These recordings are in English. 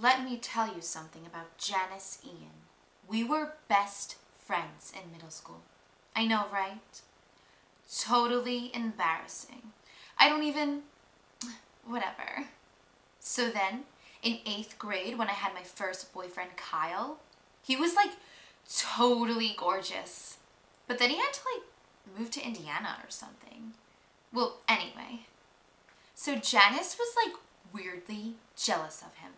let me tell you something about Janis Ian. We were best friends in middle school. I know, right? Totally embarrassing. I don't even. Whatever. So then, in eighth grade, when I had my first boyfriend, Kyle, he was like totally gorgeous. But then he had to like move to Indiana or something. Well, anyway. So Janis was like weirdly jealous of him.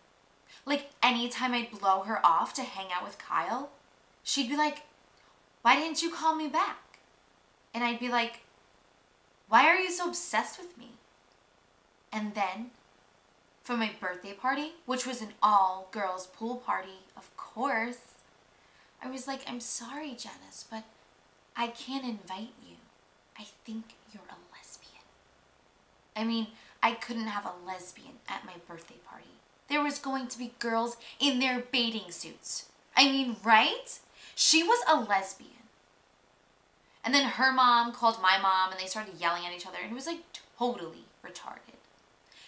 Like anytime I'd blow her off to hang out with Kyle, she'd be like, Why didn't you call me back? And I'd be like, Why are you so obsessed with me? And then for my birthday party, which was an all girls pool party, of course, I was like, I'm sorry, Janis, but I can't invite you. I think you're a lesbian. I mean, I couldn't have a lesbian at my birthday party. There was going to be girls in their bathing suits. I mean, right? She was a lesbian. And then her mom called my mom and they started yelling at each other and it was like totally retarded.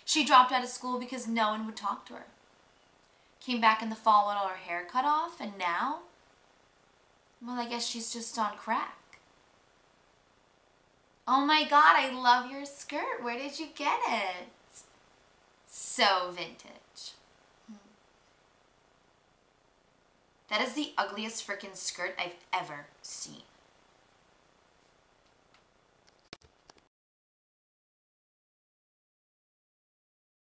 She dropped out of school because no one would talk to her. Came back in the fall with all her hair cut off and now, well, I guess she's just on crack. Oh my god, I love your skirt. Where did you get it? So vintage. Hmm. That is the ugliest freaking skirt I've ever seen.